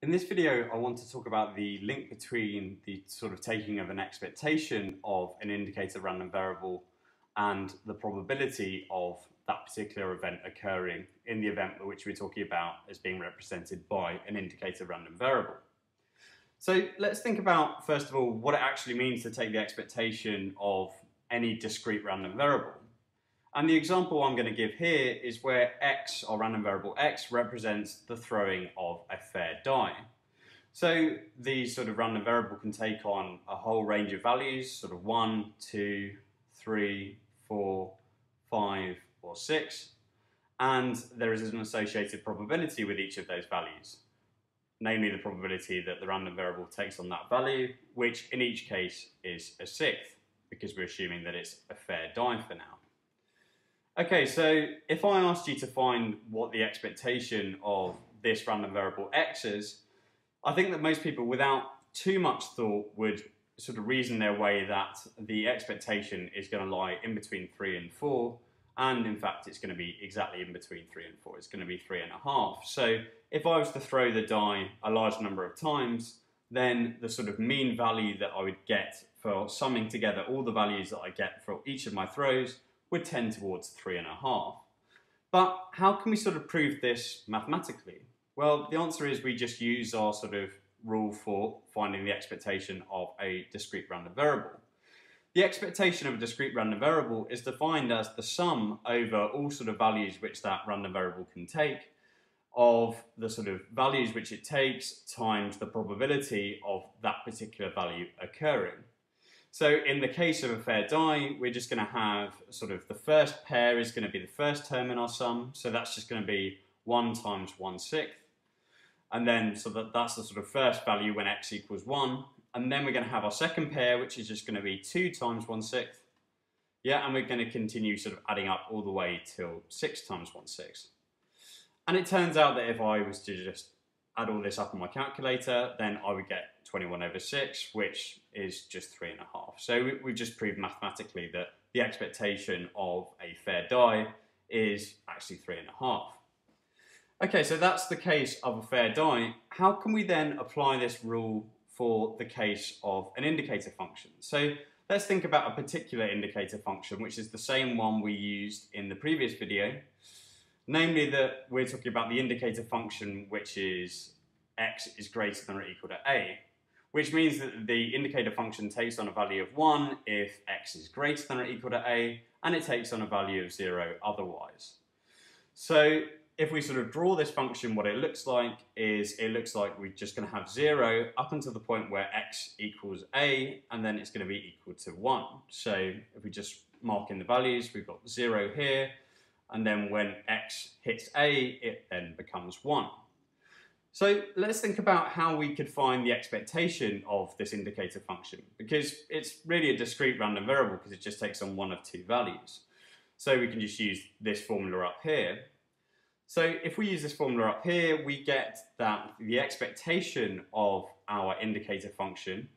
In this video, I want to talk about the link between the sort of taking of an expectation of an indicator random variable and the probability of that particular event occurring in the event which we're talking about as being represented by an indicator random variable. So let's think about, first of all, what it actually means to take the expectation of any discrete random variable. And the example I'm going to give here is where x, or random variable x, represents the throwing of a fair die. So the sort of random variable can take on a whole range of values, sort of 1, 2, 3, 4, 5, or 6. And there is an associated probability with each of those values, namely the probability that the random variable takes on that value, which in each case is a sixth, because we're assuming that it's a fair die for now. Okay, so if I asked you to find what the expectation of this random variable x is, I think that most people, without too much thought, would sort of reason their way that the expectation is going to lie in between 3 and 4, and in fact it's going to be exactly in between 3 and 4. It's going to be 3.5. So if I was to throw the die a large number of times, then the sort of mean value that I would get for summing together all the values that I get for each of my throws would tend towards three and a half. But how can we sort of prove this mathematically? Well, the answer is we just use our sort of rule for finding the expectation of a discrete random variable. The expectation of a discrete random variable is defined as the sum over all sort of values which that random variable can take of the sort of values which it takes times the probability of that particular value occurring. So in the case of a fair die, we're just going to have sort of the first pair is going to be the first term in our sum. So that's just going to be 1 times 1 sixth. And then, so that, that's the sort of first value when x equals 1. And then we're going to have our second pair, which is just going to be 2 times 1 sixth. Yeah, and we're going to continue sort of adding up all the way till 6 times 1 sixth. And it turns out that if I was to just add all this up on my calculator, then I would get 21 over 6, which is just 3.5. So we've just proved mathematically that the expectation of a fair die is actually 3.5. Okay, so that's the case of a fair die. How can we then apply this rule for the case of an indicator function? So let's think about a particular indicator function, which is the same one we used in the previous video, namely that we're talking about the indicator function which is x is greater than or equal to a, which means that the indicator function takes on a value of 1 if x is greater than or equal to a, and it takes on a value of 0 otherwise. So if we sort of draw this function, what it looks like is it looks like we're just going to have 0 up until the point where x equals a, and then it's going to be equal to 1. So if we just mark in the values, we've got 0 here, and then when x hits a, it then becomes 1. So let's think about how we could find the expectation of this indicator function, because it's really a discrete random variable because it just takes on one of two values. So we can just use this formula up here. So if we use this formula up here, we get that the expectation of our indicator function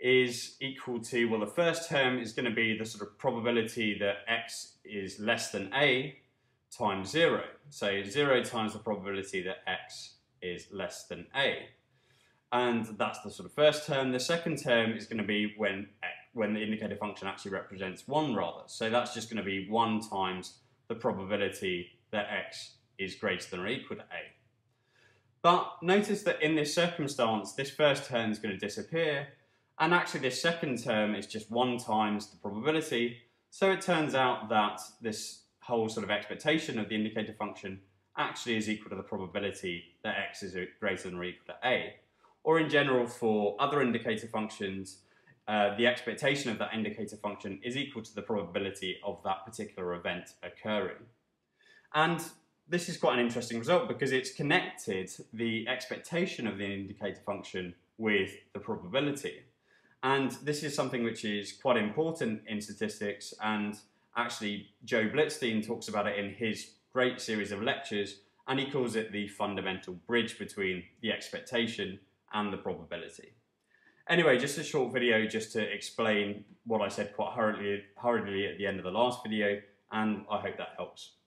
is equal to, well, the first term is going to be the sort of probability that x is less than a times 0. So 0 times the probability that x is less than a. And that's the sort of first term. The second term is going to be when, when the indicator function actually represents 1 rather. So that's just going to be 1 times the probability that x is greater than or equal to a. But notice that in this circumstance, this first term is going to disappear, and actually this second term is just 1 times the probability, so it turns out that this whole sort of expectation of the indicator function actually is equal to the probability that x is greater than or equal to a. Or in general, for other indicator functions, uh, the expectation of that indicator function is equal to the probability of that particular event occurring. And this is quite an interesting result because it's connected the expectation of the indicator function with the probability. And this is something which is quite important in statistics and actually Joe Blitzstein talks about it in his great series of lectures and he calls it the fundamental bridge between the expectation and the probability. Anyway, just a short video just to explain what I said quite hurriedly, hurriedly at the end of the last video and I hope that helps.